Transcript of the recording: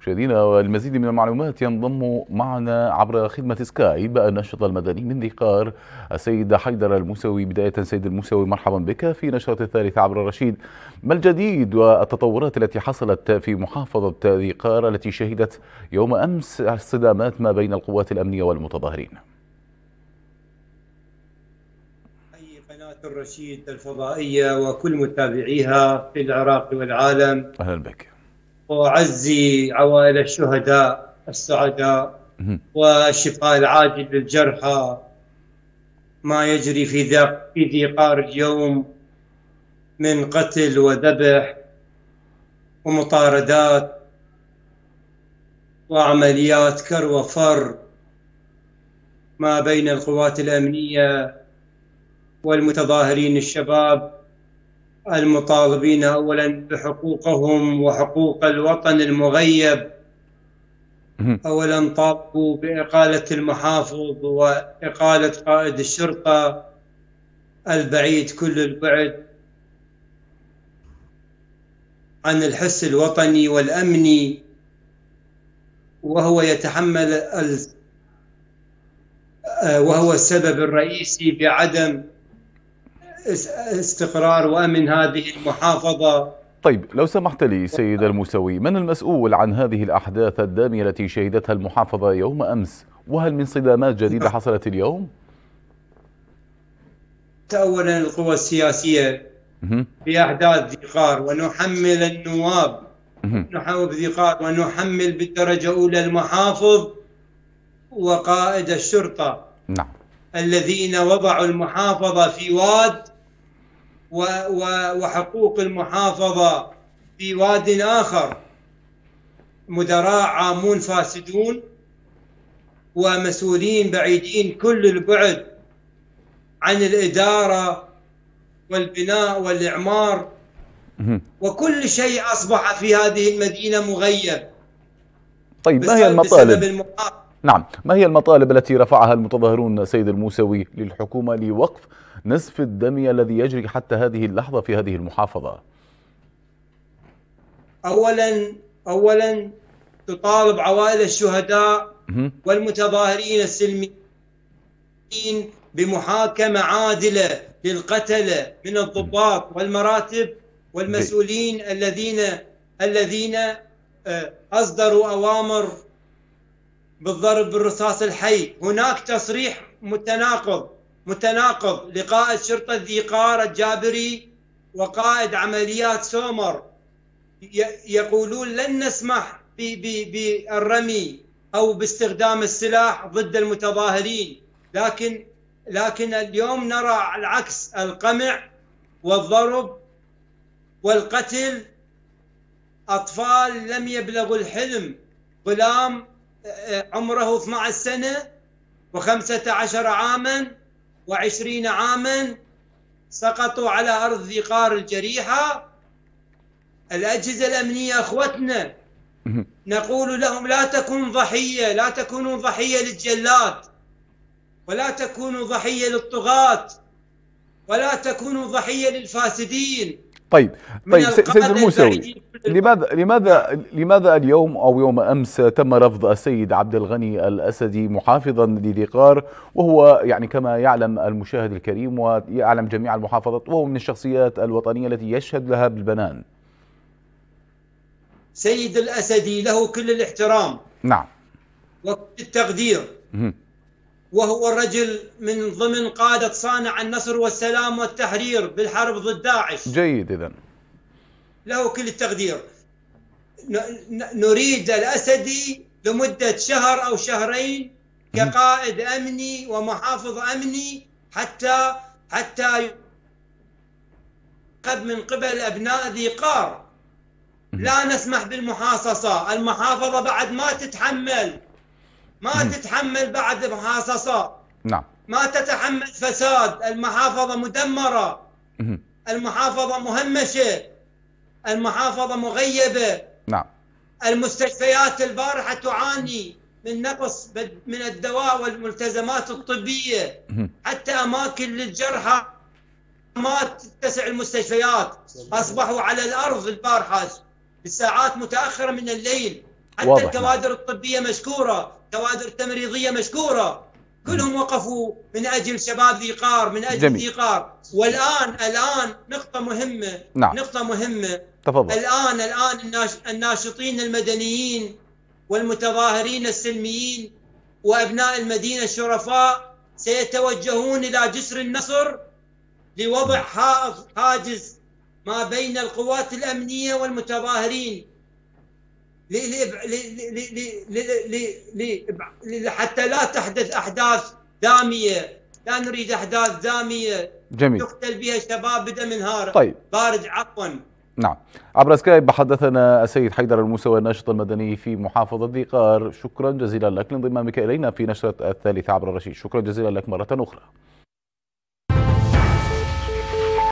مشاهدينا والمزيد من المعلومات ينضم معنا عبر خدمة سكايب الناشط المدني من ذقار السيد حيدر الموسوي. بداية سيد الموسوي مرحبا بك في نشرة الثالثة عبر الرشيد. ما الجديد والتطورات التي حصلت في محافظة ذقار التي شهدت يوم أمس الصدامات ما بين القوات الأمنية والمتظاهرين؟ قناة الرشيد الفضائية وكل متابعيها في العراق والعالم. أهلا بك. وأعزي عوائل الشهداء السعداء والشفاء العاجل للجرحى ما يجري في في ذقار اليوم من قتل وذبح ومطاردات وعمليات كر وفر. ما بين القوات الأمنية والمتظاهرين الشباب المطالبين اولا بحقوقهم وحقوق الوطن المغيب. اولا طالبوا بإقالة المحافظ وإقالة قائد الشرطة البعيد كل البعد عن الحس الوطني والأمني وهو يتحمل وهو السبب الرئيسي بعدم استقرار وأمن هذه المحافظة. طيب لو سمحت لي سيد الموسوي من المسؤول عن هذه الأحداث الدامية التي شهدتها المحافظة يوم أمس؟ وهل من صدامات جديدة حصلت اليوم؟ اولا القوى السياسية في أحداث ذقار ونحمل النواب. نحاول ذقار ونحمل بالدرجة الأولى المحافظ وقائد الشرطة. نعم. الذين وضعوا المحافظة في واد وحقوق المحافظة في واد آخر. مدراء عامون فاسدون ومسؤولين بعيدين كل البعد عن الإدارة والبناء والإعمار. وكل شيء أصبح في هذه المدينة مغيب. طيب ما هي المطالب؟ نعم ما هي المطالب التي رفعها المتظاهرون سيد الموسوي للحكومة لوقف نزف الدم الذي يجري حتى هذه اللحظة في هذه المحافظة؟ أولا أولا تطالب عوائل الشهداء والمتظاهرين السلميين بمحاكمة عادلة للقتلة من الضباط والمراتب والمسؤولين الذين الذين آه، أصدروا أوامر بالضرب بالرصاص الحي. هناك تصريح متناقض متناقض لقائد شرطة ذيقار الجابري وقائد عمليات سومر. يقولون لن نسمح بالرمي أو باستخدام السلاح ضد المتظاهرين. لكن لكن اليوم نرى العكس القمع والضرب والقتل. أطفال لم يبلغوا الحلم غلام عمره 12 سنة و15 عاما و20 عاما سقطوا على أرض ذقار الجريحة. الأجهزة الأمنية أخوتنا نقول لهم لا تكون ضحية لا تكونوا ضحية للجلاد ولا تكونوا ضحية للطغاة ولا تكونوا ضحية للفاسدين. طيب طيب سيد الموسوي لماذا لماذا لماذا اليوم أو يوم أمس تم رفض السيد عبد الغني الأسدي محافظا لذقار وهو يعني كما يعلم المشاهد الكريم ويعلم جميع المحافظات وهو من الشخصيات الوطنية التي يشهد لها بالبنان. سيد الأسدي له كل الاحترام نعم. وكل التقدير. وهو الرجل من ضمن قادة صانع النصر والسلام والتحرير بالحرب ضد داعش. جيد إذا له كل التقدير. نريد الأسدي لمدة شهر أو شهرين كقائد أمني ومحافظ أمني حتى حتى قد من قبل أبناء ذي قار. لا نسمح بالمحاصصة. المحافظة بعد ما تتحمل. ما تتحمل بعد محاصصة نعم. ما تتحمل فساد. المحافظة مدمرة. المحافظة مهمشة. المحافظة مغيبة. نعم. المستشفيات البارحة تعاني من نقص من الدواء والملتزمات الطبية. حتى أماكن للجرحى ما تتسع المستشفيات. أصبحوا على الأرض البارحة. في الساعات متأخرة من الليل. حتى واضح. الكوادر الطبية مشكورة كوادر التمريضيه مشكورة كلهم وقفوا من أجل شباب ذي قار من أجل. ذي قار والان الآن نقطة مهمة نعم. نقطة مهمة تفضل الآن الآن الناش- الناشطين المدنيين والمتظاهرين السلميين وأبناء المدينة الشرفاء سيتوجهون إلى جسر النصر لوضع حائط حاجز ما بين القوات الأمنية والمتظاهرين حتى لا تحدث أحداث دامية لا نريد أحداث دامية جميل يقتل بها شباب بدم نهار طيب بارد عفوا نعم عبر سكايب حدثنا السيد حيدر الموسوي الناشط المدني في محافظة ذي قار شكرا جزيلا لك لانضمامك إلينا في نشرة الثالثة عبر الرشيد شكرا جزيلا لك مرة أخرى